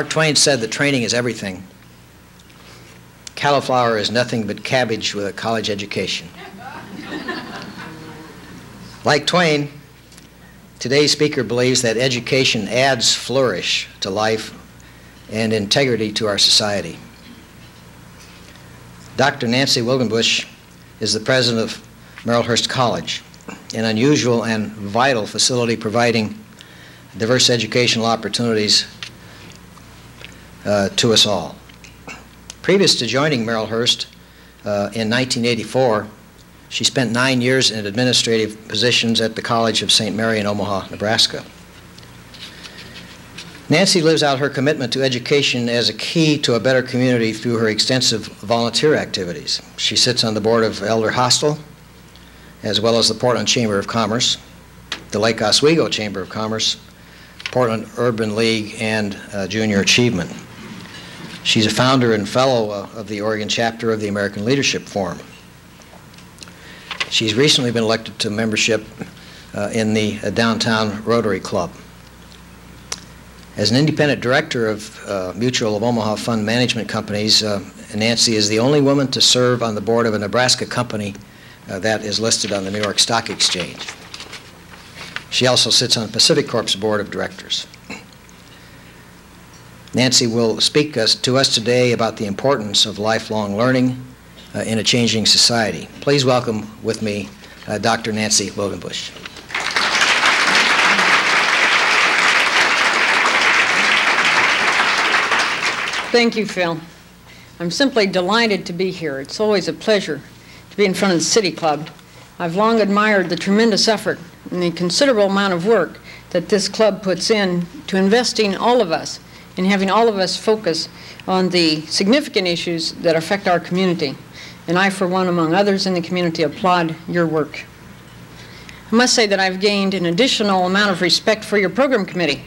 Mark Twain said that training is everything. Cauliflower is nothing but cabbage with a college education. like Twain, today's speaker believes that education adds flourish to life and integrity to our society. Dr. Nancy Wilgenbusch is the president of Marylhurst College, an unusual and vital facility providing diverse educational opportunities uh, to us all. Previous to joining Marylhurst uh, in 1984, she spent nine years in administrative positions at the College of St. Mary in Omaha, Nebraska. Nancy lives out her commitment to education as a key to a better community through her extensive volunteer activities. She sits on the board of Elderhostel, as well as the Portland Chamber of Commerce, the Lake Oswego Chamber of Commerce, Portland Urban League, and uh, Junior Achievement. She's a founder and fellow uh, of the Oregon chapter of the American Leadership Forum. She's recently been elected to membership uh, in the uh, Downtown Rotary Club. As an independent director of uh, Mutual of Omaha Fund Management Companies, uh, Nancy is the only woman to serve on the board of a Nebraska company that is listed on the New York Stock Exchange. She also sits on PacifiCorp's board of directors. Nancy will speak us, to us today about the importance of lifelong learning uh, in a changing society. Please welcome with me uh, Dr. Nancy Wilgenbusch. Thank you, Phil. I'm simply delighted to be here. It's always a pleasure to be in front of the City Club. I've long admired the tremendous effort and the considerable amount of work that this club puts in to investing all of us and having all of us focus on the significant issues that affect our community. And I, for one, among others in the community, applaud your work. I must say that I've gained an additional amount of respect for your program committee,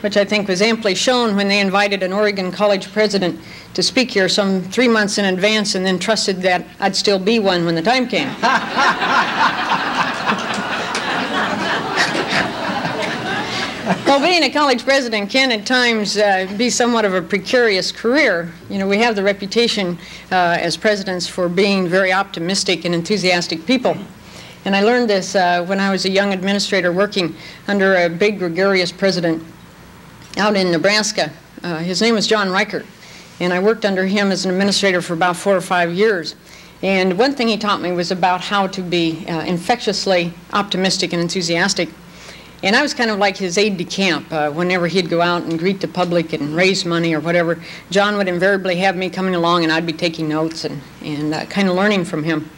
which I think was amply shown when they invited an Oregon College president to speak here some three months in advance and then trusted that I'd still be one when the time came. well, being a college president can at times uh, be somewhat of a precarious career. You know, we have the reputation uh, as presidents for being very optimistic and enthusiastic people. And I learned this uh, when I was a young administrator working under a big gregarious president out in Nebraska. Uh, his name was John Reichert. And I worked under him as an administrator for about four or five years. And one thing he taught me was about how to be uh, infectiously optimistic and enthusiastic and I was kind of like his aide de camp. Uh, whenever he'd go out and greet the public and raise money or whatever, John would invariably have me coming along and I'd be taking notes and, and uh, kind of learning from him.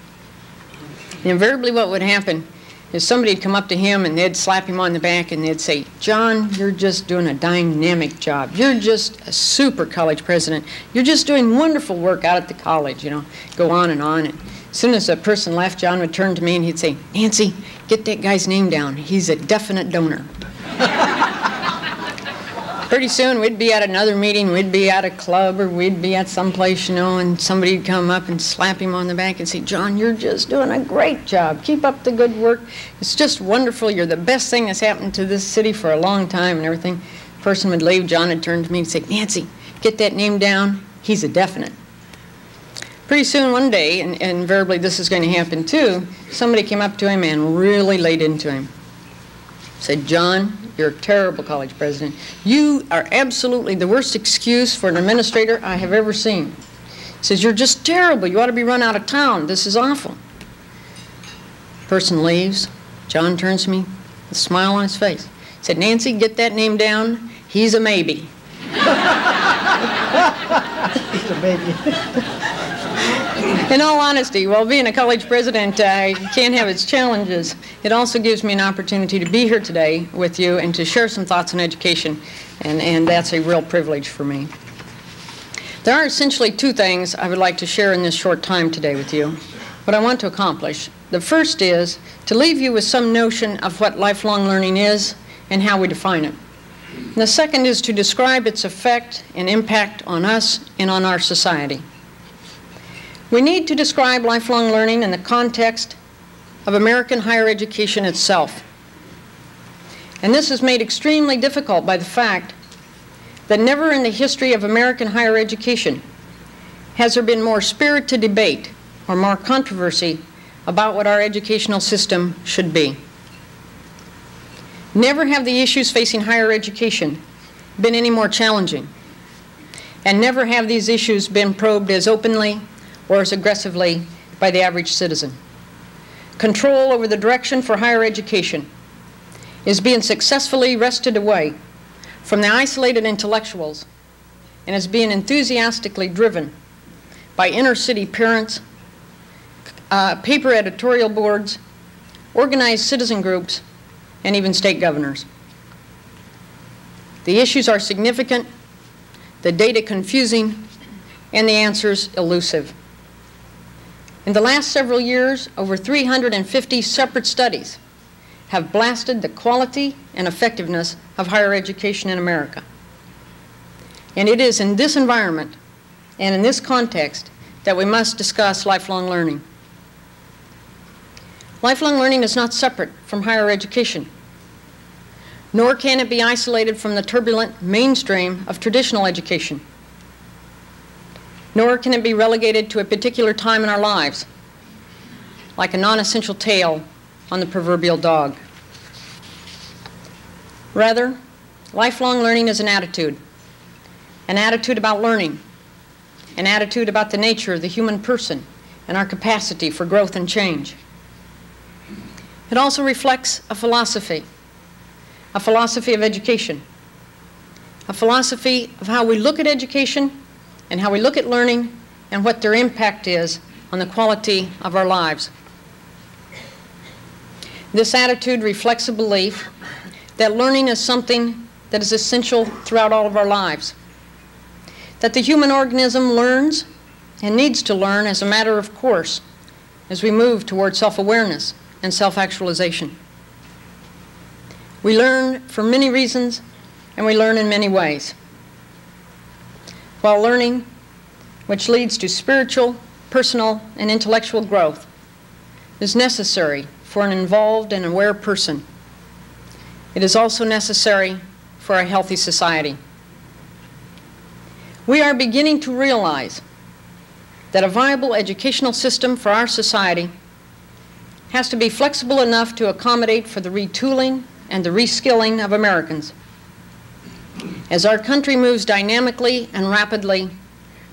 And invariably what would happen is somebody would come up to him and they'd slap him on the back and they'd say, John, you're just doing a dynamic job. You're just a super college president. You're just doing wonderful work out at the college, you know, go on and on. And as soon as a person left, John would turn to me and he'd say, Nancy, get that guy's name down. He's a definite donor. Pretty soon we'd be at another meeting, we'd be at a club or we'd be at some place, you know, and somebody'd come up and slap him on the back and say, John, you're just doing a great job. Keep up the good work. It's just wonderful. You're the best thing that's happened to this city for a long time and everything. Person would leave, John would turn to me and say, Nancy, get that name down. He's a definite. Pretty soon one day, and, and invariably this is going to happen too, somebody came up to him and really laid into him. Said, John, you're a terrible college president. You are absolutely the worst excuse for an administrator I have ever seen. Says, you're just terrible. You ought to be run out of town. This is awful. Person leaves. John turns to me, a smile on his face. Said, Nancy, get that name down. He's a maybe. He's a maybe. In all honesty, while being a college president uh, can have its challenges, it also gives me an opportunity to be here today with you and to share some thoughts on education, and, and that's a real privilege for me. There are essentially two things I would like to share in this short time today with you. What I want to accomplish. The first is to leave you with some notion of what lifelong learning is and how we define it. And the second is to describe its effect and impact on us and on our society. We need to describe lifelong learning in the context of American higher education itself. And this is made extremely difficult by the fact that never in the history of American higher education has there been more spirited debate or more controversy about what our educational system should be. Never have the issues facing higher education been any more challenging, and never have these issues been probed as openly or as aggressively by the average citizen. Control over the direction for higher education is being successfully wrested away from the isolated intellectuals and is being enthusiastically driven by inner city parents, uh, paper editorial boards, organized citizen groups, and even state governors. The issues are significant, the data confusing, and the answers elusive. In the last several years, over 350 separate studies have blasted the quality and effectiveness of higher education in America. And it is in this environment and in this context that we must discuss lifelong learning. Lifelong learning is not separate from higher education, nor can it be isolated from the turbulent mainstream of traditional education nor can it be relegated to a particular time in our lives, like a non-essential tail on the proverbial dog. Rather, lifelong learning is an attitude, an attitude about learning, an attitude about the nature of the human person and our capacity for growth and change. It also reflects a philosophy, a philosophy of education, a philosophy of how we look at education and how we look at learning and what their impact is on the quality of our lives. This attitude reflects a belief that learning is something that is essential throughout all of our lives, that the human organism learns and needs to learn as a matter of course as we move toward self-awareness and self-actualization. We learn for many reasons and we learn in many ways while learning, which leads to spiritual, personal, and intellectual growth, is necessary for an involved and aware person. It is also necessary for a healthy society. We are beginning to realize that a viable educational system for our society has to be flexible enough to accommodate for the retooling and the reskilling of Americans as our country moves dynamically and rapidly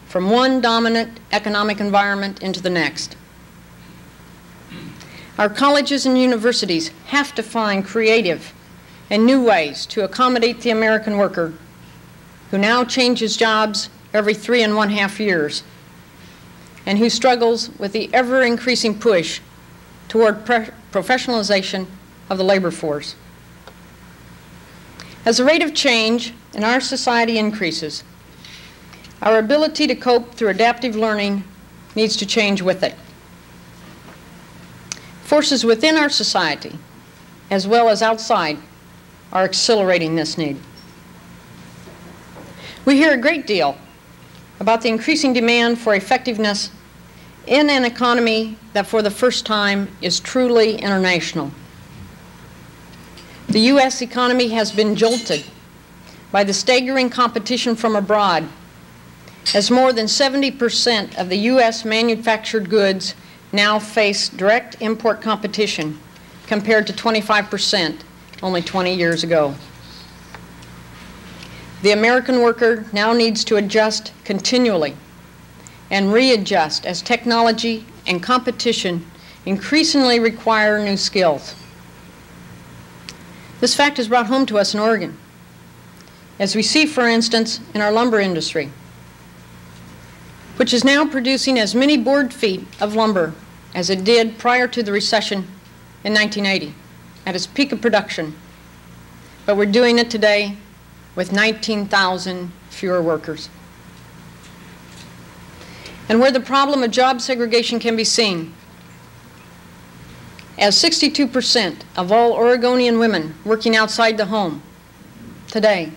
from one dominant economic environment into the next. Our colleges and universities have to find creative and new ways to accommodate the American worker who now changes jobs every three and one half years and who struggles with the ever-increasing push toward professionalization of the labor force. As the rate of change in our society increases, our ability to cope through adaptive learning needs to change with it. Forces within our society, as well as outside, are accelerating this need. We hear a great deal about the increasing demand for effectiveness in an economy that for the first time is truly international. The U.S. economy has been jolted by the staggering competition from abroad, as more than 70% of the U.S. manufactured goods now face direct import competition, compared to 25% only 20 years ago. The American worker now needs to adjust continually and readjust as technology and competition increasingly require new skills. This fact is brought home to us in Oregon, as we see, for instance, in our lumber industry, which is now producing as many board feet of lumber as it did prior to the recession in 1980, at its peak of production. But we're doing it today with 19,000 fewer workers. And where the problem of job segregation can be seen, as 62% of all Oregonian women working outside the home today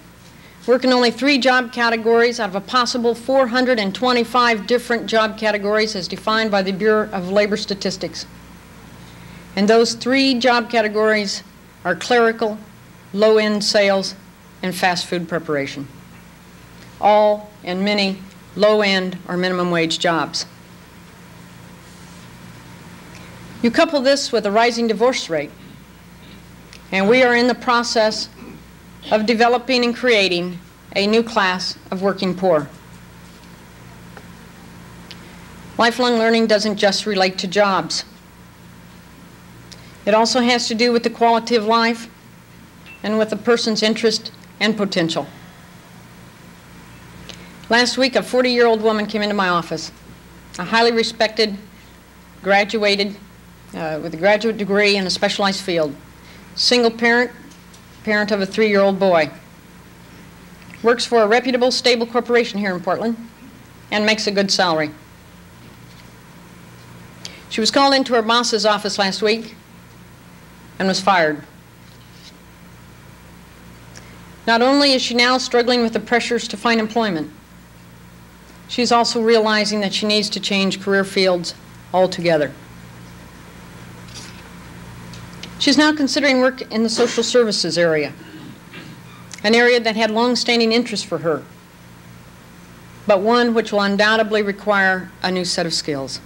work in only three job categories out of a possible 425 different job categories as defined by the Bureau of Labor Statistics. And those three job categories are clerical, low-end sales, and fast food preparation. all and many low-end or minimum wage jobs. You couple this with a rising divorce rate, and we are in the process of developing and creating a new class of working poor. Lifelong learning doesn't just relate to jobs. It also has to do with the quality of life and with a person's interest and potential. Last week, a 40-year-old woman came into my office, a highly respected, graduated, uh, with a graduate degree in a specialized field, single parent, parent of a three-year-old boy, works for a reputable, stable corporation here in Portland, and makes a good salary. She was called into her boss's office last week and was fired. Not only is she now struggling with the pressures to find employment, she's also realizing that she needs to change career fields altogether. She's now considering work in the social services area, an area that had long-standing interest for her, but one which will undoubtedly require a new set of skills.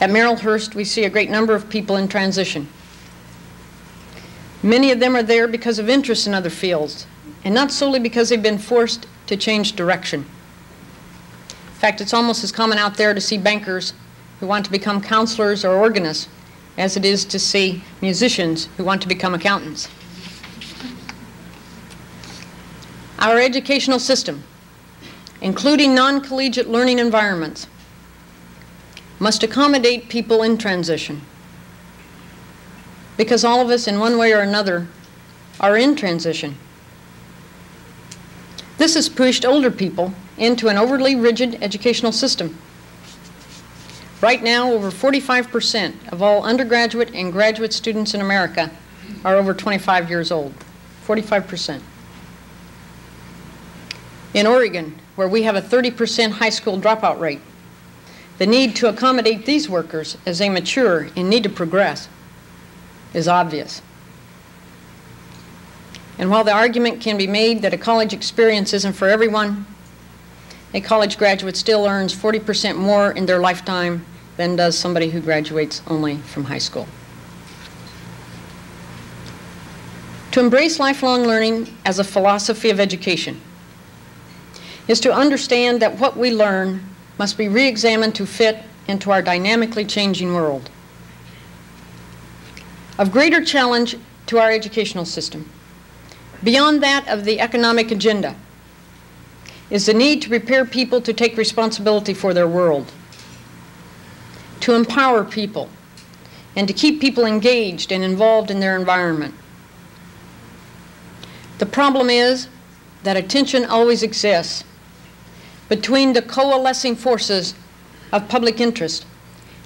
At Marylhurst, we see a great number of people in transition. Many of them are there because of interest in other fields, and not solely because they've been forced to change direction. In fact, it's almost as common out there to see bankers who want to become counselors or organists as it is to see musicians who want to become accountants. Our educational system, including non-collegiate learning environments, must accommodate people in transition. Because all of us, in one way or another, are in transition. This has pushed older people into an overly rigid educational system. Right now, over 45% of all undergraduate and graduate students in America are over 25 years old. 45%. In Oregon, where we have a 30% high school dropout rate, the need to accommodate these workers as they mature and need to progress is obvious. And while the argument can be made that a college experience isn't for everyone, a college graduate still earns 40% more in their lifetime than does somebody who graduates only from high school. To embrace lifelong learning as a philosophy of education is to understand that what we learn must be re-examined to fit into our dynamically changing world. Of greater challenge to our educational system, beyond that of the economic agenda, is the need to prepare people to take responsibility for their world, to empower people, and to keep people engaged and involved in their environment. The problem is that attention always exists between the coalescing forces of public interest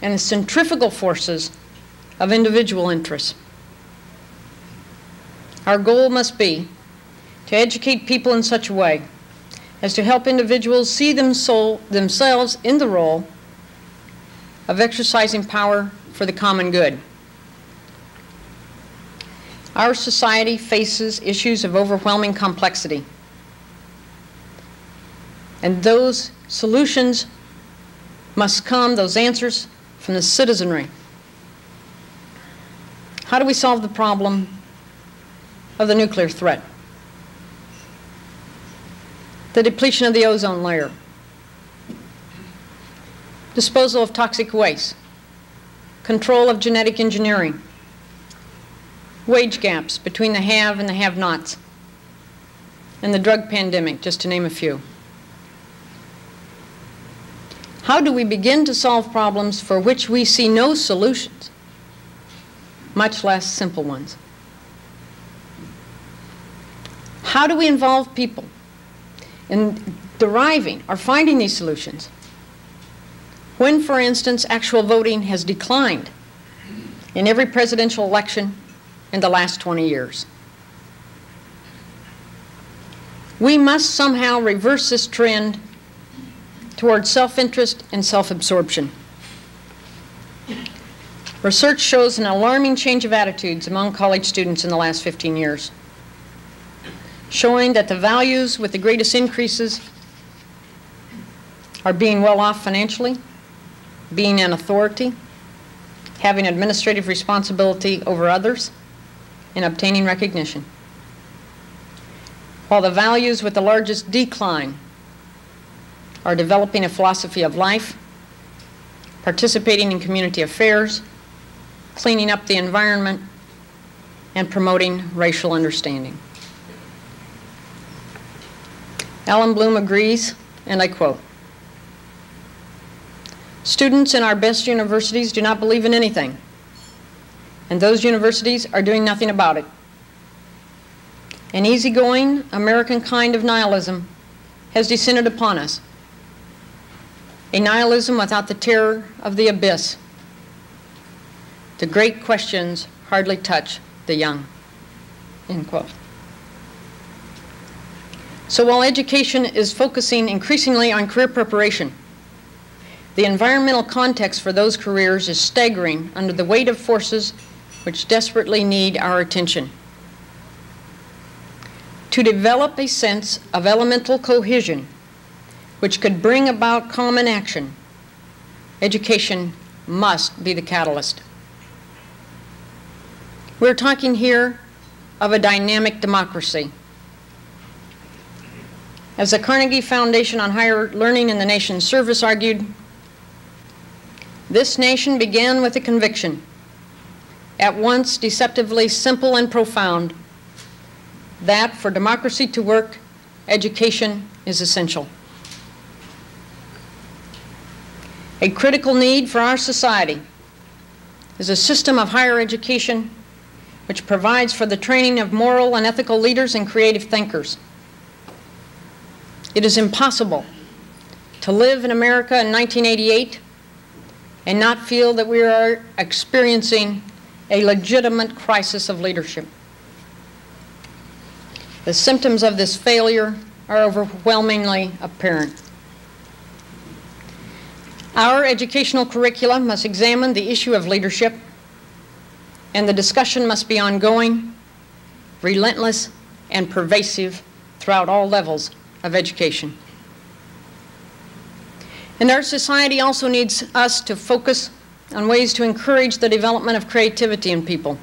and the centrifugal forces of individual interests. Our goal must be to educate people in such a way as to help individuals see them themselves in the role of exercising power for the common good. Our society faces issues of overwhelming complexity. And those solutions must come, those answers, from the citizenry. How do we solve the problem of the nuclear threat? The depletion of the ozone layer. Disposal of toxic waste. Control of genetic engineering. Wage gaps between the have and the have-nots. And the drug pandemic, just to name a few. How do we begin to solve problems for which we see no solutions, much less simple ones? How do we involve people in deriving or finding these solutions? When, for instance, actual voting has declined in every presidential election in the last 20 years. We must somehow reverse this trend towards self-interest and self-absorption. Research shows an alarming change of attitudes among college students in the last 15 years. showing that the values with the greatest increases are being well off financially, being an authority, having administrative responsibility over others, and obtaining recognition. While the values with the largest decline are developing a philosophy of life, participating in community affairs, cleaning up the environment, and promoting racial understanding. Allan Bloom agrees, and I quote, Students in our best universities do not believe in anything, and those universities are doing nothing about it. An easygoing American kind of nihilism has descended upon us, a nihilism without the terror of the abyss. The great questions hardly touch the young. End quote. So while education is focusing increasingly on career preparation, the environmental context for those careers is staggering under the weight of forces which desperately need our attention. To develop a sense of elemental cohesion which could bring about common action, education must be the catalyst. We're talking here of a dynamic democracy as the Carnegie Foundation on Higher Learning in the Nation's Service argued, this nation began with a conviction, at once deceptively simple and profound, that for democracy to work, education is essential. A critical need for our society is a system of higher education which provides for the training of moral and ethical leaders and creative thinkers it is impossible to live in America in 1988 and not feel that we are experiencing a legitimate crisis of leadership. The symptoms of this failure are overwhelmingly apparent. Our educational curricula must examine the issue of leadership, and the discussion must be ongoing, relentless, and pervasive throughout all levels of education. And our society also needs us to focus on ways to encourage the development of creativity in people.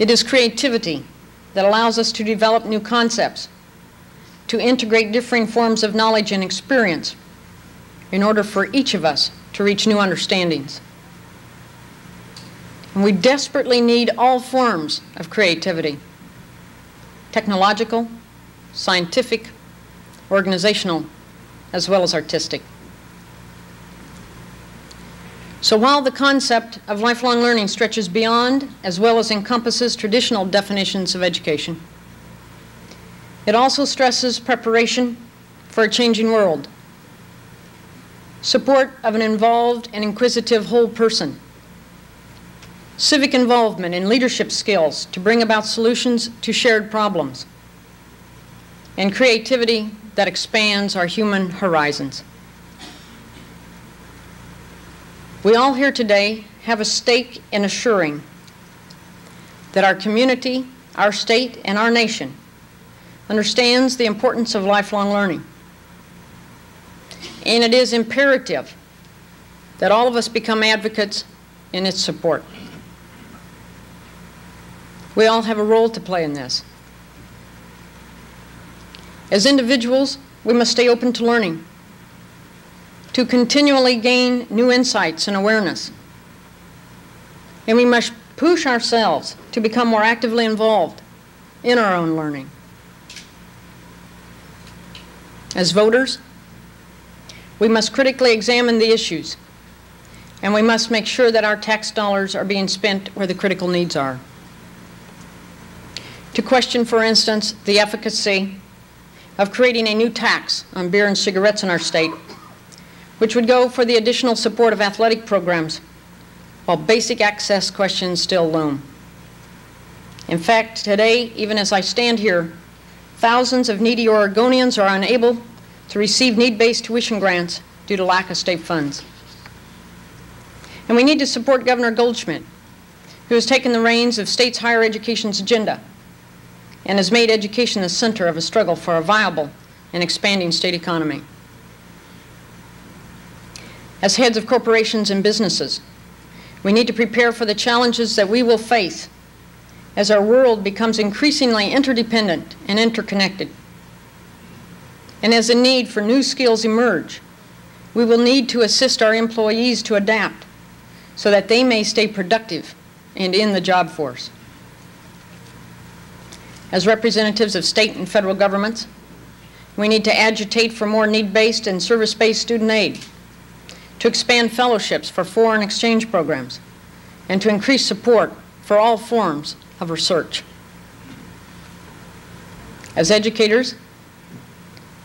It is creativity that allows us to develop new concepts, to integrate differing forms of knowledge and experience in order for each of us to reach new understandings. And we desperately need all forms of creativity technological, scientific, organizational, as well as artistic. So while the concept of lifelong learning stretches beyond as well as encompasses traditional definitions of education, it also stresses preparation for a changing world, support of an involved and inquisitive whole person, civic involvement and leadership skills to bring about solutions to shared problems, and creativity that expands our human horizons. We all here today have a stake in assuring that our community, our state, and our nation understands the importance of lifelong learning. And it is imperative that all of us become advocates in its support. We all have a role to play in this. As individuals, we must stay open to learning, to continually gain new insights and awareness. And we must push ourselves to become more actively involved in our own learning. As voters, we must critically examine the issues, and we must make sure that our tax dollars are being spent where the critical needs are. To question, for instance, the efficacy of creating a new tax on beer and cigarettes in our state, which would go for the additional support of athletic programs, while basic access questions still loom. In fact, today, even as I stand here, thousands of needy Oregonians are unable to receive need-based tuition grants due to lack of state funds. And we need to support Governor Goldschmidt, who has taken the reins of state's higher education's agenda and has made education the center of a struggle for a viable and expanding state economy. As heads of corporations and businesses, we need to prepare for the challenges that we will face as our world becomes increasingly interdependent and interconnected. And as the need for new skills emerge, we will need to assist our employees to adapt so that they may stay productive and in the job force. As representatives of state and federal governments, we need to agitate for more need-based and service-based student aid, to expand fellowships for foreign exchange programs, and to increase support for all forms of research. As educators,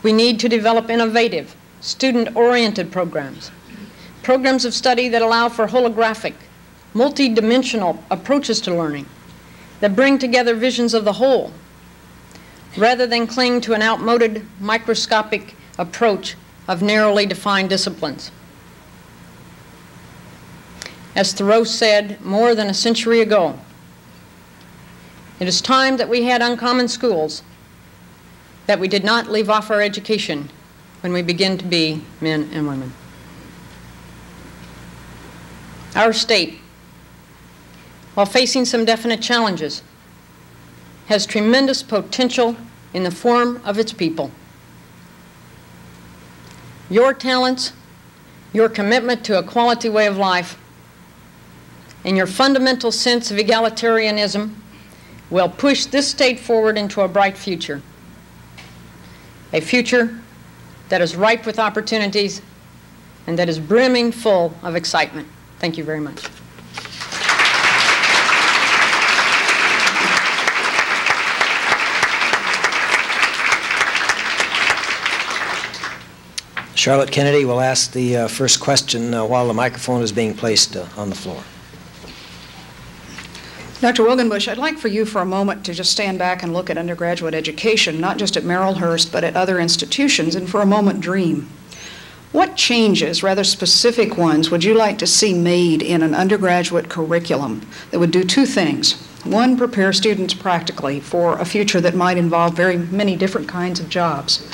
we need to develop innovative, student-oriented programs, programs of study that allow for holographic, multidimensional approaches to learning, that bring together visions of the whole, rather than cling to an outmoded, microscopic approach of narrowly defined disciplines. As Thoreau said more than a century ago, it is time that we had uncommon schools, that we did not leave off our education when we begin to be men and women. Our state, while facing some definite challenges, has tremendous potential in the form of its people. Your talents, your commitment to a quality way of life, and your fundamental sense of egalitarianism will push this state forward into a bright future. A future that is ripe with opportunities and that is brimming full of excitement. Thank you very much. Charlotte Kennedy will ask the uh, first question uh, while the microphone is being placed uh, on the floor. Dr. Wilgenbusch, I'd like for you for a moment to just stand back and look at undergraduate education, not just at Marylhurst, but at other institutions, and for a moment dream. What changes, rather specific ones, would you like to see made in an undergraduate curriculum that would do two things? One, prepare students practically for a future that might involve very many different kinds of jobs.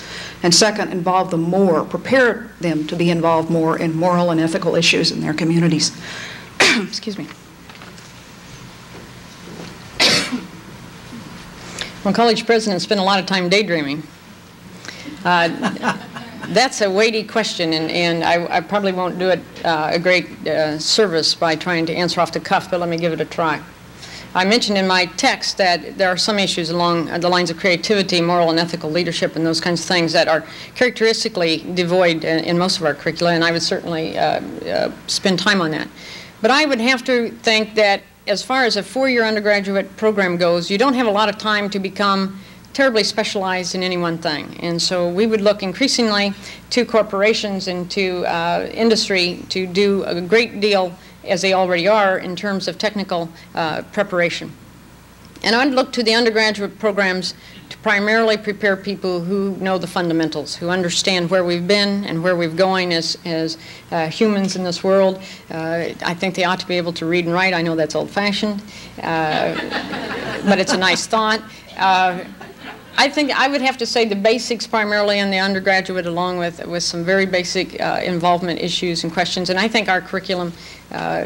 And second, involve them more, prepare them to be involved more in moral and ethical issues in their communities. Excuse me. Well, college presidents spend a lot of time daydreaming. Uh, that's a weighty question, and, and I, I probably won't do it uh, a great uh, service by trying to answer off the cuff, but let me give it a try. I mentioned in my text that there are some issues along the lines of creativity, moral and ethical leadership, and those kinds of things that are characteristically devoid in, in most of our curricula, and I would certainly uh, uh, spend time on that. But I would have to think that as far as a four-year undergraduate program goes, you don't have a lot of time to become terribly specialized in any one thing. And so we would look increasingly to corporations and to uh, industry to do a great deal as they already are in terms of technical uh, preparation. And I'd look to the undergraduate programs to primarily prepare people who know the fundamentals, who understand where we've been and where we're going as, as uh, humans in this world. Uh, I think they ought to be able to read and write. I know that's old-fashioned, uh, but it's a nice thought. I think I would have to say the basics primarily in the undergraduate along with, with some very basic uh, involvement issues and questions. And I think our curriculum uh,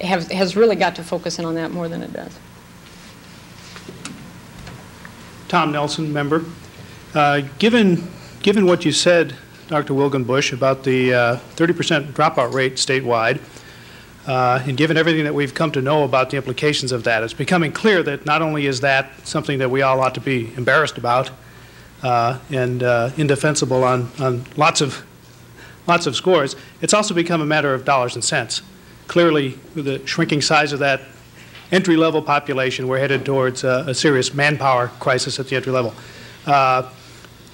have, has really got to focus in on that more than it does. Tom Nelson, member. Uh, given, given what you said, Dr. Wilgenbusch, about the 30% uh, dropout rate statewide, uh, and given everything that we've come to know about the implications of that, it's becoming clear that not only is that something that we all ought to be embarrassed about uh, and uh, indefensible on, on lots of lots of scores, it's also become a matter of dollars and cents. Clearly, with the shrinking size of that entry-level population, we're headed towards a serious manpower crisis at the entry level. Uh,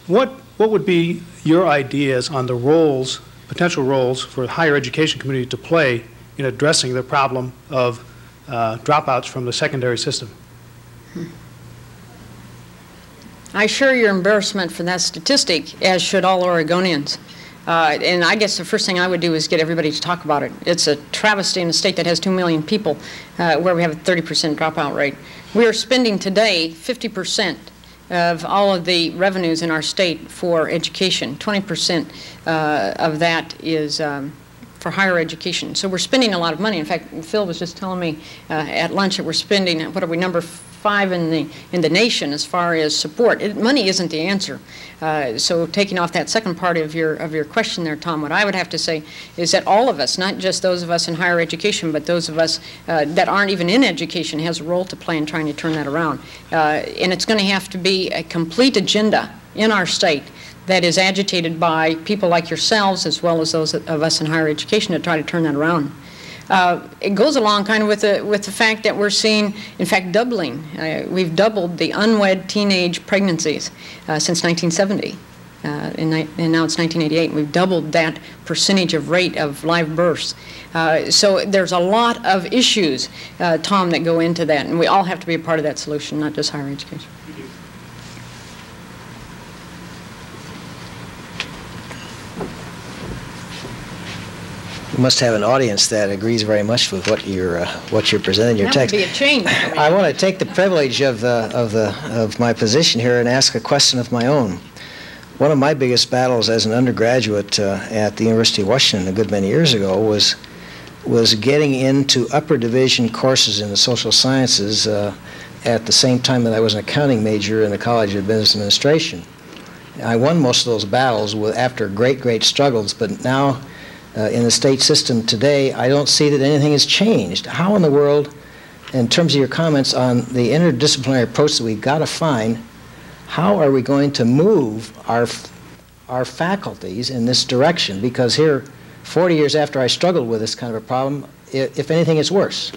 what what would be your ideas on the roles, potential roles for the higher education community to play in addressing the problem of uh, dropouts from the secondary system. I share your embarrassment for that statistic, as should all Oregonians. Uh, and I guess the first thing I would do is get everybody to talk about it. It's a travesty in a state that has 2 million people uh, where we have a 30% dropout rate. We are spending today 50% of all of the revenues in our state for education. 20% uh, of that is um, for higher education. So we're spending a lot of money. In fact, Phil was just telling me uh, at lunch that we're spending, what are we, number five in the, in the nation as far as support. It, money isn't the answer. Uh, so taking off that second part of your, of your question there, Tom, what I would have to say is that all of us, not just those of us in higher education, but those of us uh, that aren't even in education, has a role to play in trying to turn that around. Uh, and it's going to have to be a complete agenda in our state that is agitated by people like yourselves as well as those of us in higher education to try to turn that around. Uh, it goes along kind of with the, with the fact that we're seeing, in fact, doubling. Uh, we've doubled the unwed teenage pregnancies uh, since 1970. Uh, and, and, now it's 1988, and we've doubled that percentage of rate of live births. Uh, so there's a lot of issues, uh, Tom, that go into that, and we all have to be a part of that solution, not just higher education. You must have an audience that agrees very much with what you're, uh, what you're presenting in your that text. would be a change. I want to take the privilege of, the, of, the, of my position here and ask a question of my own. One of my biggest battles as an undergraduate uh, at the University of Washington a good many years ago was, was getting into upper division courses in the social sciences uh, at the same time that I was an accounting major in the College of Business Administration. I won most of those battles with, after great, great struggles, but now uh, in the state system today, I don't see that anything has changed. How in the world, in terms of your comments on the interdisciplinary approach that we've got to find, how are we going to move our, our faculties in this direction? Because here, 40 years after I struggled with this kind of a problem, if anything, it's worse.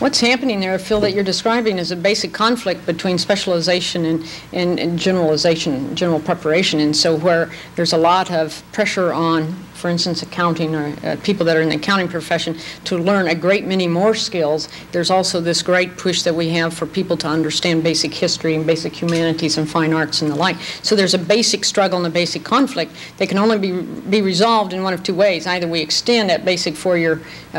What's happening there, Phil, that you're describing is a basic conflict between specialization and, and, and, generalization, general preparation. And so where there's a lot of pressure on for instance, accounting or uh, people that are in the accounting profession to learn a great many more skills. There's also this great push that we have for people to understand basic history and basic humanities and fine arts and the like. So there's a basic struggle and a basic conflict that can only be, be resolved in one of two ways. Either we extend that basic four-year uh,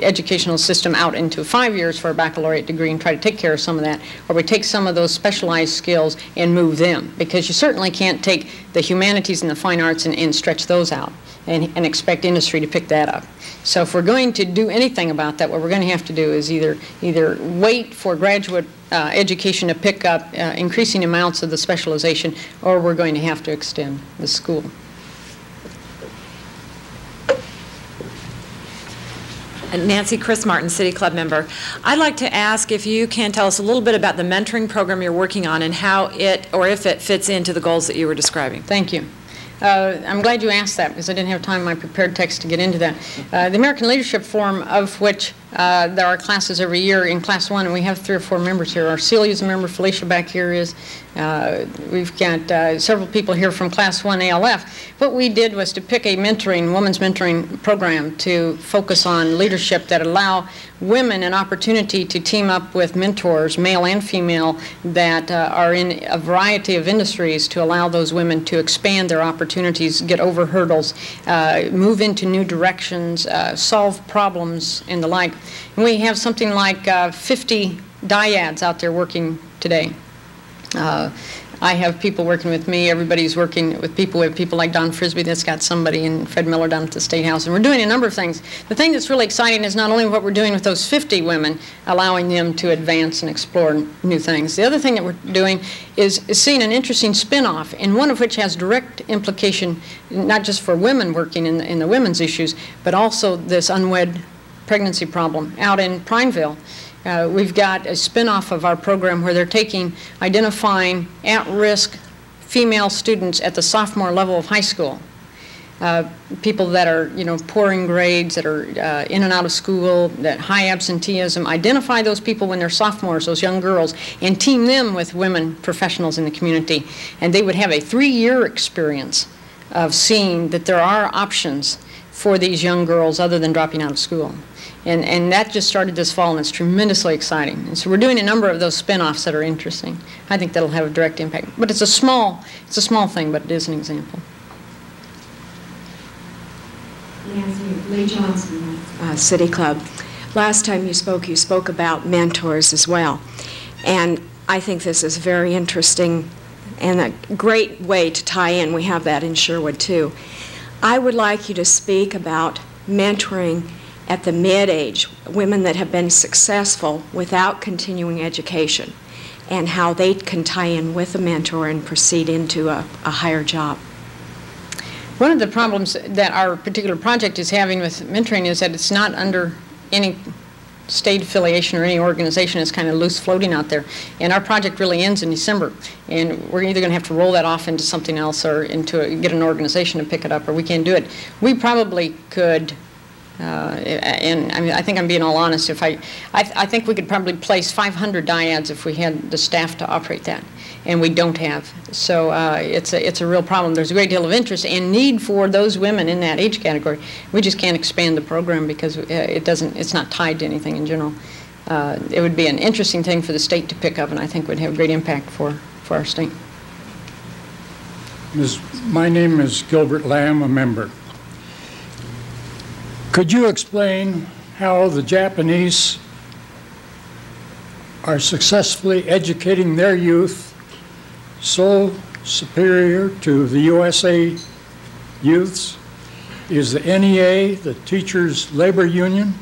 educational system out into five years for a baccalaureate degree and try to take care of some of that, or we take some of those specialized skills and move them. Because you certainly can't take the humanities and the fine arts and, and stretch those out and, and expect industry to pick that up. So if we're going to do anything about that, what we're going to have to do is either either wait for graduate uh, education to pick up uh, increasing amounts of the specialization, or we're going to have to extend the school. Nancy Chris Martin, City Club member. I'd like to ask if you can tell us a little bit about the mentoring program you're working on and how it, or if it fits into the goals that you were describing. Thank you. Uh, I'm glad you asked that because I didn't have time in my prepared text to get into that. Uh, the American Leadership Forum, of which uh, there are classes every year in Class 1, and we have three or four members here. Our Arcelia's a member, Felicia back here is. Uh, we've got uh, several people here from Class 1 ALF. What we did was to pick a mentoring, women's mentoring program to focus on leadership that allow women an opportunity to team up with mentors, male and female, that uh, are in a variety of industries to allow those women to expand their opportunities, get over hurdles, uh, move into new directions, solve problems, and the like. And we have something like uh, 50 dyads out there working today. Uh, I have people working with me. Everybody's working with people. We have people like Don Frisbee that's got somebody, and Fred Miller down at the State House. And we're doing a number of things. The thing that's really exciting is not only what we're doing with those 50 women, allowing them to advance and explore new things. The other thing that we're doing is, is seeing an interesting spin-off, and one of which has direct implication not just for women working in the, in the women's issues, but also this unwed pregnancy problem out in Prineville. Uh, we've got a spin-off of our program where they're taking, identifying at-risk female students at the sophomore level of high school. Uh, people that are, you know, poor in grades, that are uh, in and out of school, that high absenteeism, identify those people when they're sophomores, those young girls, and team them with women professionals in the community. And they would have a three-year experience of seeing that there are options for these young girls other than dropping out of school. And, and that just started this fall, and it's tremendously exciting. And so we're doing a number of those spin-offs that are interesting. I think that'll have a direct impact. But it's a small, it's a small thing, but it is an example. Nancy Lee Johnson, uh, City Club. last time you spoke, you spoke about mentors as well. And I think this is very interesting and a great way to tie in. We have that in Sherwood too. I would like you to speak about mentoring at the mid-age, women that have been successful without continuing education, and how they can tie in with a mentor and proceed into a, a higher job. One of the problems that our particular project is having with mentoring is that it's not under any state affiliation or any organization. It's kind of loose floating out there. And our project really ends in December. And we're either going to have to roll that off into something else or into a, get an organization to pick it up, or we can't do it. We probably could. Uh, and I mean, I think I'm being all honest. If I, I, I think we could probably place 500 dyads if we had the staff to operate that and we don't have. So uh, it's, a, it's a real problem. There's a great deal of interest and need for those women in that age category. We just can't expand the program because uh, it doesn't, it's not tied to anything in general. Uh, it would be an interesting thing for the state to pick up and I think would have a great impact for, for our state. Ms. My name is Gilbert Lamb, a member. Could you explain how the Japanese are successfully educating their youth so superior to the USA youths? Is the NEA, the Teachers Labor Union,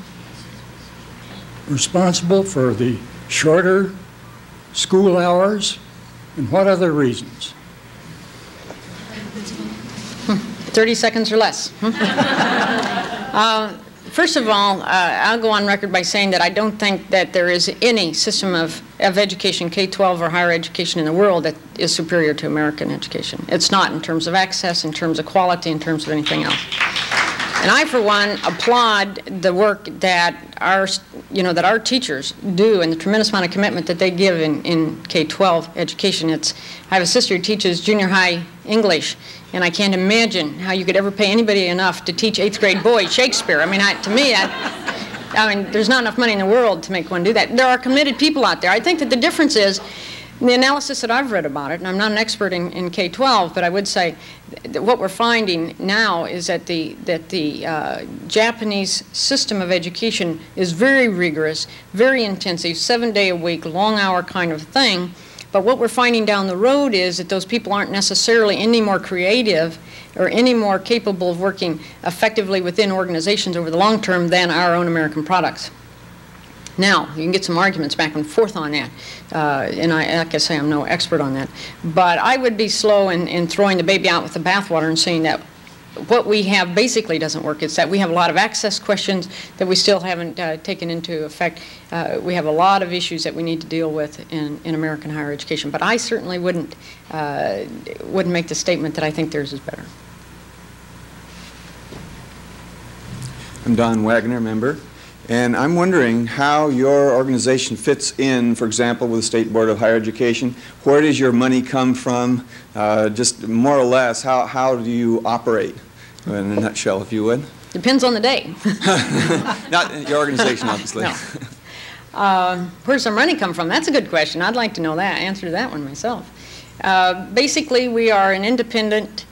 responsible for the shorter school hours? And what other reasons? Hmm, 30 seconds or less. Hmm. uh, first of all, uh, I'll go on record by saying that I don't think that there is any system of, of education, K-12 or higher education in the world that is superior to American education. It's not in terms of access, in terms of quality, in terms of anything else. And I, for one, applaud the work that our, you know, that our teachers do and the tremendous amount of commitment that they give in, in K-12 education. It's, I have a sister who teaches junior high English, and I can't imagine how you could ever pay anybody enough to teach eighth grade boys Shakespeare. I mean, I, to me, I, I mean, there's not enough money in the world to make one do that. There are committed people out there. I think that the difference is the analysis that I've read about it, and I'm not an expert in, in K-12, but I would say that what we're finding now is that the, that the uh, Japanese system of education is very rigorous, very intensive, seven day a week, long hour kind of thing. But what we're finding down the road is that those people aren't necessarily any more creative or any more capable of working effectively within organizations over the long term than our own American products. Now, you can get some arguments back and forth on that, uh, and I, like I say, I'm no expert on that. But I would be slow in, in throwing the baby out with the bathwater and saying that what we have basically doesn't work. It's that we have a lot of access questions that we still haven't uh, taken into effect. Uh, we have a lot of issues that we need to deal with in, in American higher education. But I certainly wouldn't, uh, wouldn't make the statement that I think theirs is better. I'm Don Wagner, member. And I'm wondering how your organization fits in, for example, with the State Board of Higher Education. Where does your money come from? Uh, just more or less, how, how do you operate? In a nutshell, if you would. Depends on the day. Not your organization, obviously. No. Uh, where's our money come from? That's a good question. I'd like to know that, answer to that one myself. Uh, basically, we are an independent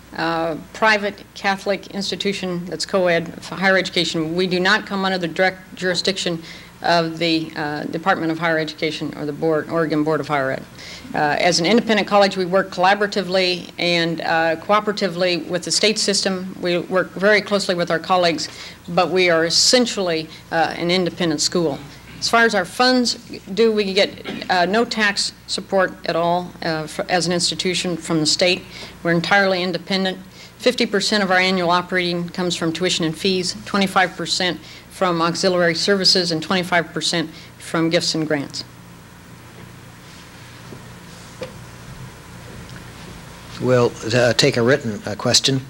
private Catholic institution that's co-ed for higher education. We do not come under the direct jurisdiction of the uh, Department of Higher Education or the board, Oregon Board of Higher Ed. Uh, as an independent college, we work collaboratively and uh, cooperatively with the state system. We work very closely with our colleagues, but we are essentially uh, an independent school. As far as our funds do, we get uh, no tax support at all uh, for, as an institution from the state. We're entirely independent. 50% of our annual operating comes from tuition and fees, 25% from auxiliary services, and 25% from gifts and grants. We'll uh, take a written uh, question.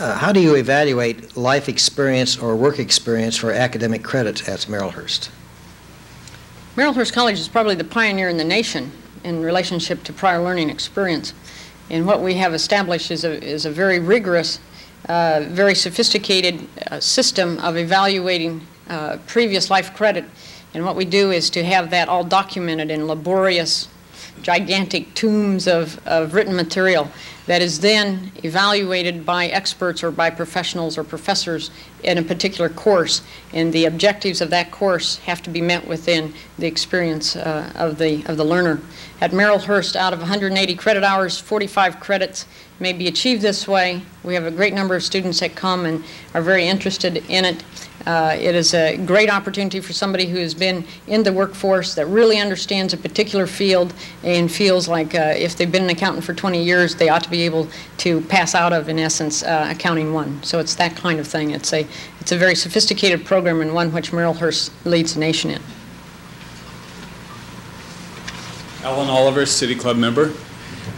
Uh, how do you evaluate life experience or work experience for academic credit at Marylhurst? Marylhurst College is probably the pioneer in the nation in relationship to prior learning experience. And what we have established is a, is a very rigorous, uh, very sophisticated uh, system of evaluating uh, previous life credit. And what we do is to have that all documented in laborious gigantic tombs of, of written material that is then evaluated by experts or by professionals or professors in a particular course, and the objectives of that course have to be met within the experience uh, of the of the learner. At Marylhurst, out of 180 credit hours, 45 credits may be achieved this way. We have a great number of students that come and are very interested in it. Uh, it is a great opportunity for somebody who has been in the workforce that really understands a particular field and feels like uh, if they've been an accountant for 20 years, they ought to be able to pass out of, in essence, uh, Accounting 1. So it's that kind of thing. It's a, it's a very sophisticated program and one which Marylhurst leads the nation in. Alan Oliver, City Club member.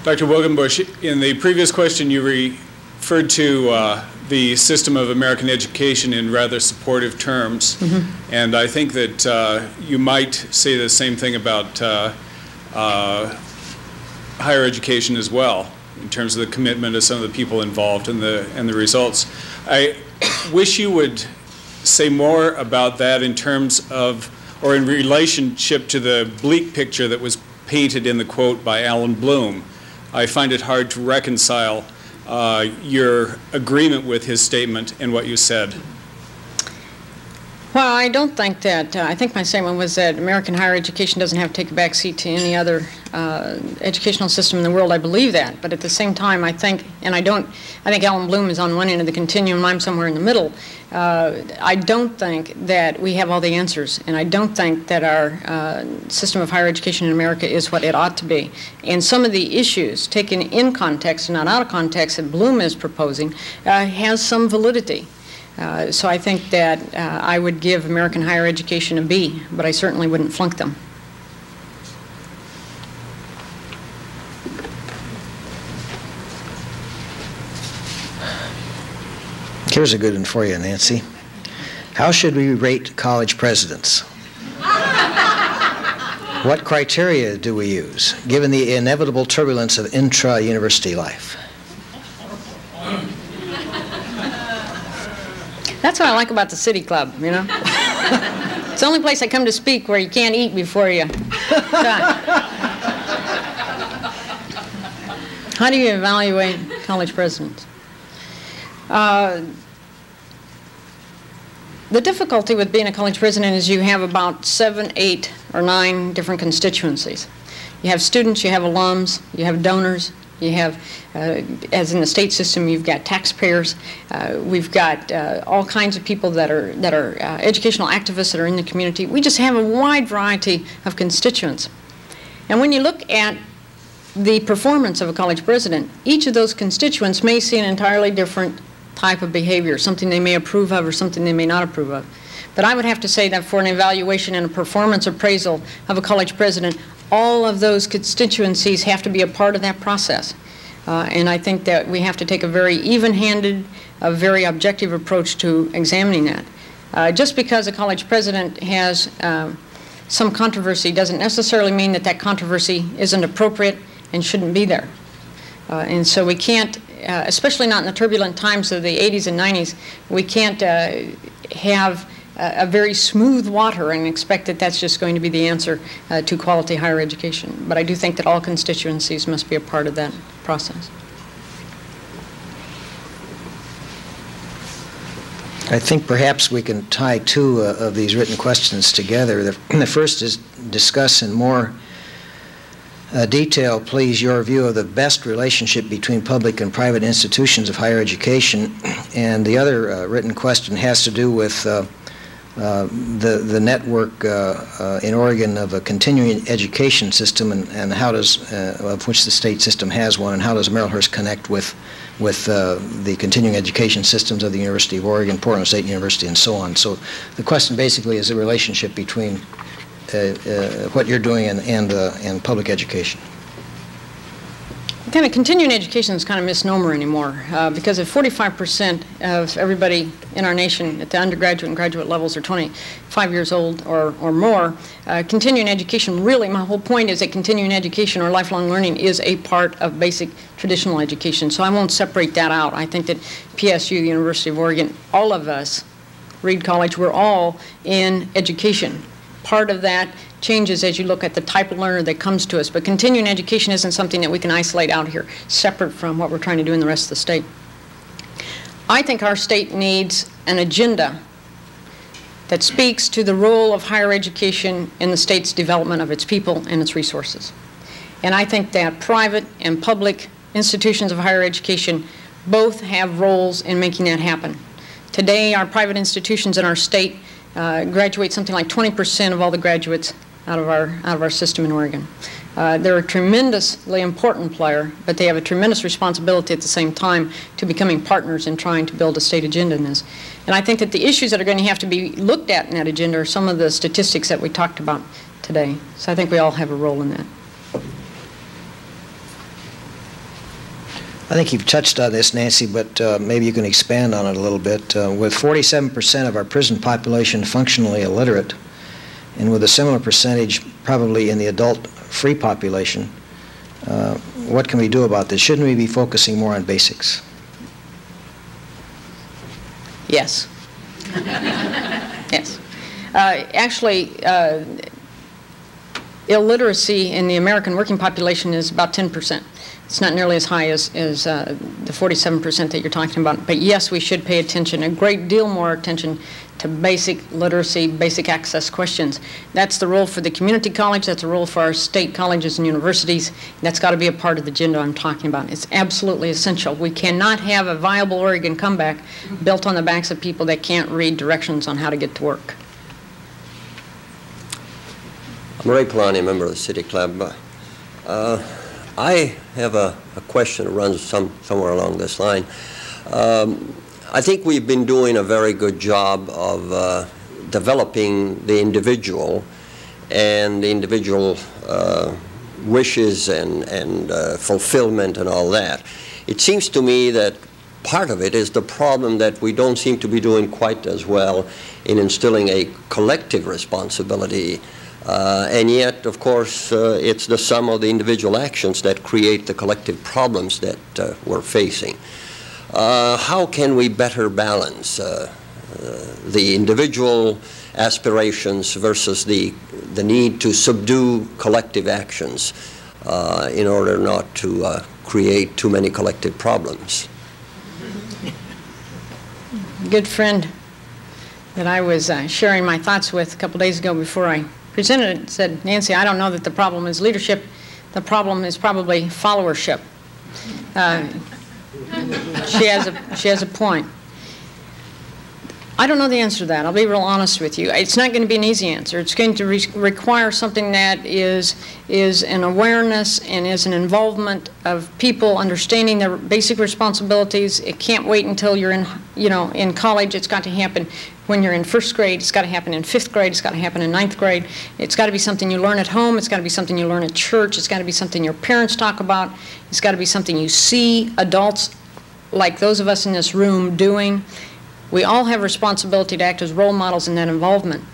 Dr. Wilgenbusch, in the previous question, you referred to uh, the system of American education in rather supportive terms. And I think that uh, you might say the same thing about uh, uh, higher education as well, in terms of the commitment of some of the people involved and the, and the results. I wish you would say more about that in terms of, or in relationship to the bleak picture that was painted in the quote by Allan Bloom. I find it hard to reconcile Uh, your agreement with his statement and what you said. Well, I don't think that, uh, I think my statement was that American higher education doesn't have to take a back seat to any other uh, educational system in the world. I believe that. But at the same time, I think, and I don't, I think Allan Bloom is on one end of the continuum, I'm somewhere in the middle. Uh, I don't think that we have all the answers, and I don't think that our uh, system of higher education in America is what it ought to be. And some of the issues, taken in context and not out of context, that Bloom is proposing, uh, has some validity. Uh, So I think that uh, I would give American higher education a B, but I certainly wouldn't flunk them. Here's a good one for you, Nancy. How should we rate college presidents? What criteria do we use, given the inevitable turbulence of intra-university life? That's what I like about the City Club, you know? It's the only place I come to speak where you can't eat before you. How do you evaluate college presidents? Uh, The difficulty with being a college president is you have about seven, eight, or nine different constituencies. You have students, you have alums, you have donors, you have, uh, as in the state system, you've got taxpayers. Uh, we've got uh, all kinds of people that are that are uh, educational activists that are in the community. We just have a wide variety of constituents. And when you look at the performance of a college president, each of those constituents may see an entirely different type of behavior, something they may approve of or something they may not approve of. But I would have to say that for an evaluation and a performance appraisal of a college president, all of those constituencies have to be a part of that process. Uh, and I think that we have to take a very even-handed, a very objective approach to examining that. Uh, just because a college president has uh, some controversy doesn't necessarily mean that that controversy isn't appropriate and shouldn't be there. Uh, and so we can't, uh, especially not in the turbulent times of the 80s and 90s, we can't uh, have a, very smooth water and expect that that's just going to be the answer uh, to quality higher education. But I do think that all constituencies must be a part of that process. I think perhaps we can tie two uh, of these written questions together. The, the first is discuss in more uh, detail, please, your view of the best relationship between public and private institutions of higher education. And the other uh, written question has to do with uh, the, the network uh, uh, in Oregon of a continuing education system and, and how does, uh, of which the state system has one, and how does Marylhurst connect with, with the continuing education systems of the University of Oregon, Portland State University, and so on. So the question basically is the relationship between what you're doing and, and, and public education. Kind of continuing education is kind of misnomer anymore uh, because if 45% of everybody in our nation at the undergraduate and graduate levels are 25 years old or, or more, uh, continuing education really, my whole point is that continuing education or lifelong learning is a part of basic traditional education. So I won't separate that out. I think that PSU, the University of Oregon, all of us, Reed College, we're all in education part of that changes as you look at the type of learner that comes to us. But continuing education isn't something that we can isolate out here, separate from what we're trying to do in the rest of the state. I think our state needs an agenda that speaks to the role of higher education in the state's development of its people and its resources. And I think that private and public institutions of higher education both have roles in making that happen. Today, our private institutions in our state uh, graduate something like 20% of all the graduates out of our, out of our system in Oregon. Uh, they're a tremendously important player, but they have a tremendous responsibility at the same time to becoming partners in trying to build a state agenda in this. And I think that the issues that are going to have to be looked at in that agenda are some of the statistics that we talked about today. So I think we all have a role in that. I think you've touched on this, Nancy, but uh, maybe you can expand on it a little bit. Uh, with 47% of our prison population functionally illiterate, and with a similar percentage probably in the adult-free population, uh, what can we do about this? Shouldn't we be focusing more on basics? Yes. yes. Uh, actually, uh, illiteracy in the American working population is about 10 percent. It's not nearly as high as, as uh, the 47% that you're talking about. But yes, we should pay attention, a great deal more attention to basic literacy, basic access questions. That's the role for the community college. That's a role for our state colleges and universities. That's got to be a part of the agenda I'm talking about. It's absolutely essential. We cannot have a viable Oregon comeback built on the backs of people that can't read directions on how to get to work. I'm Ray Polani, member of the City Club. Uh, I have a, a question that runs some, somewhere along this line. Um, I think we've been doing a very good job of uh, developing the individual and the individual uh, wishes and, and uh, fulfillment and all that. It seems to me that part of it is the problem that we don't seem to be doing quite as well in instilling a collective responsibility uh, and yet, of course, uh, it's the sum of the individual actions that create the collective problems that uh, we're facing. Uh, how can we better balance uh, uh, the individual aspirations versus the, the need to subdue collective actions in order not to create too many collective problems? Good friend that I was sharing my thoughts with a couple days ago before I presented it said, Nancy, I don't know that the problem is leadership. The problem is probably followership. Uh, she, has a, she has a point. I don't know the answer to that. I'll be real honest with you. It's not going to be an easy answer. It's going to re require something that is is an awareness and is an involvement of people understanding their basic responsibilities. It can't wait until you're in, you know, in college. It's got to happen when you're in first grade. It's got to happen in fifth grade. It's got to happen in ninth grade. It's got to be something you learn at home. It's got to be something you learn at church. It's got to be something your parents talk about. It's got to be something you see adults like those of us in this room doing. We all have responsibility to act as role models in that involvement.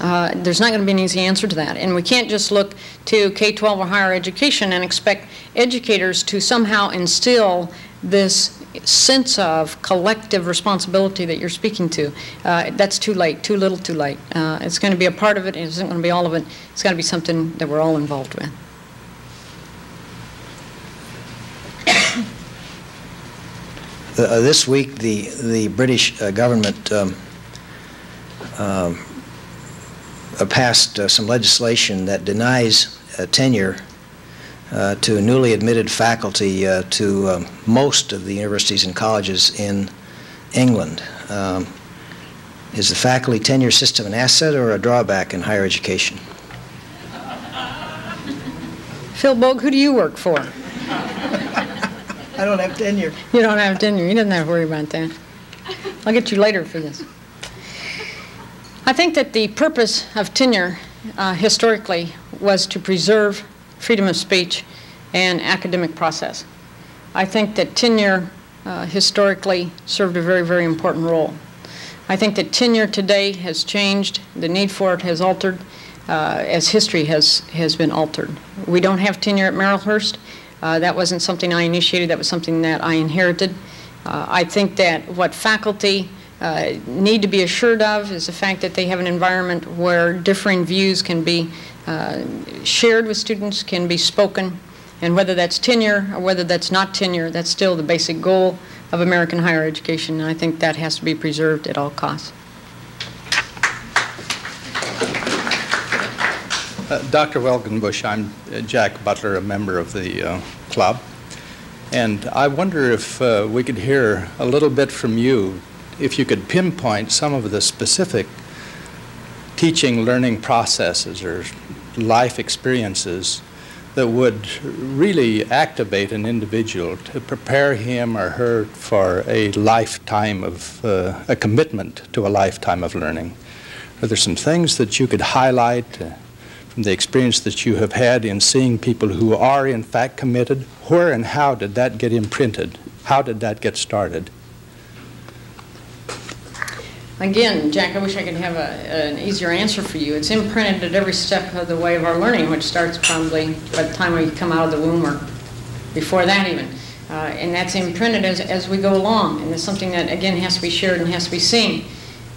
Uh, there's not going to be an easy answer to that. And we can't just look to K-12 or higher education and expect educators to somehow instill this sense of collective responsibility that you're speaking to. Uh, that's too late, too little, too late. Uh, it's going to be a part of it. It isn't going to be all of it. It's got to be something that we're all involved with. Uh, this week, the the British uh, government um, um, uh, passed uh, some legislation that denies uh, tenure uh, to newly admitted faculty to um, most of the universities and colleges in England. Um, is the faculty tenure system an asset or a drawback in higher education? Phil Bogue, who do you work for? I don't have tenure. You don't have tenure. You doesn't have to worry about that. I'll get you later for this. I think that the purpose of tenure uh, historically was to preserve freedom of speech and academic process. I think that tenure uh, historically served a very, very important role. I think that tenure today has changed. The need for it has altered uh, as history has, has been altered. We don't have tenure at Marylhurst. Uh, that wasn't something I initiated, that was something that I inherited. Uh, I think that what faculty uh, need to be assured of is the fact that they have an environment where differing views can be uh, shared with students, can be spoken, and whether that's tenure or whether that's not tenure, that's still the basic goal of American higher education, and I think that has to be preserved at all costs. Uh, Dr. Wilgenbusch, I'm uh, Jack Butler, a member of the uh, club. And I wonder if uh, we could hear a little bit from you, if you could pinpoint some of the specific teaching learning processes or life experiences that would really activate an individual to prepare him or her for a lifetime of, uh, a commitment to a lifetime of learning. Are there some things that you could highlight uh, from the experience that you have had in seeing people who are in fact committed? Where and how did that get imprinted? How did that get started? Again, Jack, I wish I could have a, an easier answer for you. It's imprinted at every step of the way of our learning, which starts probably by the time we come out of the womb or before that even. Uh, and that's imprinted as, as we go along. And it's something that, again, has to be shared and has to be seen.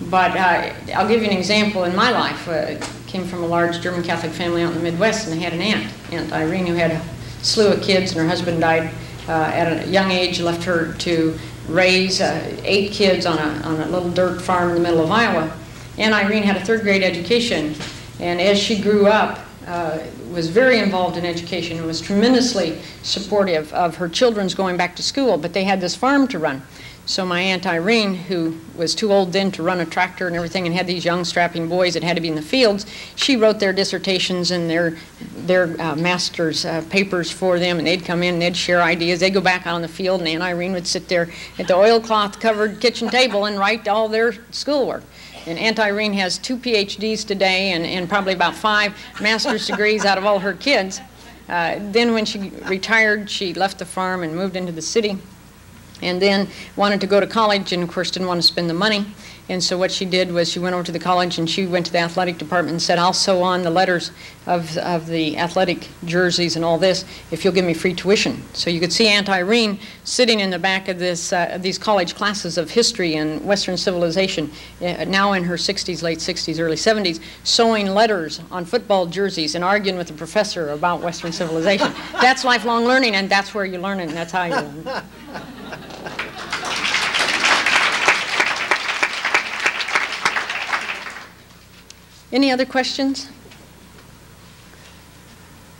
But uh, I'll give you an example in my life. Uh, came from a large German Catholic family out in the Midwest, and they had an aunt, Aunt Irene, who had a slew of kids, and her husband died uh, at a young age, left her to raise uh, eight kids on a, on a little dirt farm in the middle of Iowa. And Irene had a third grade education, and as she grew up, uh, was very involved in education and was tremendously supportive of her children's going back to school, but they had this farm to run. So my Aunt Irene, who was too old then to run a tractor and everything and had these young strapping boys that had to be in the fields, she wrote their dissertations and their, their uh, master's uh, papers for them and they'd come in and they'd share ideas. They'd go back out on the field and Aunt Irene would sit there at the oilcloth covered kitchen table and write all their schoolwork. And Aunt Irene has two PhDs today and, and probably about five master's degrees out of all her kids. Uh, then when she retired, she left the farm and moved into the city and then wanted to go to college and of course didn't want to spend the money. And so what she did was she went over to the college and she went to the athletic department and said, I'll sew on the letters of, of the athletic jerseys and all this if you'll give me free tuition. So you could see Aunt Irene sitting in the back of this, uh, these college classes of history and Western civilization, uh, now in her 60s, late 60s, early 70s, sewing letters on football jerseys and arguing with the professor about Western civilization. that's lifelong learning and that's where you learn it and that's how you learn. Any other questions?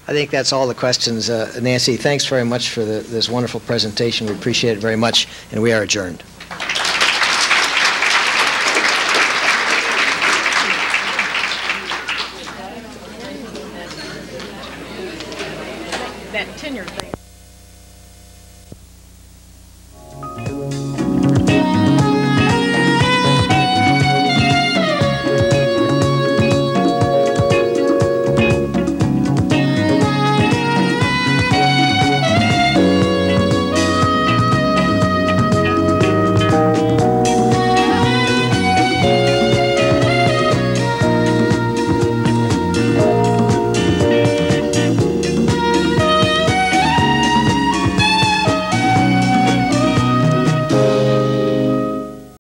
I think that's all the questions. Uh, Nancy, thanks very much for the, this wonderful presentation. We appreciate it very much, and we are adjourned.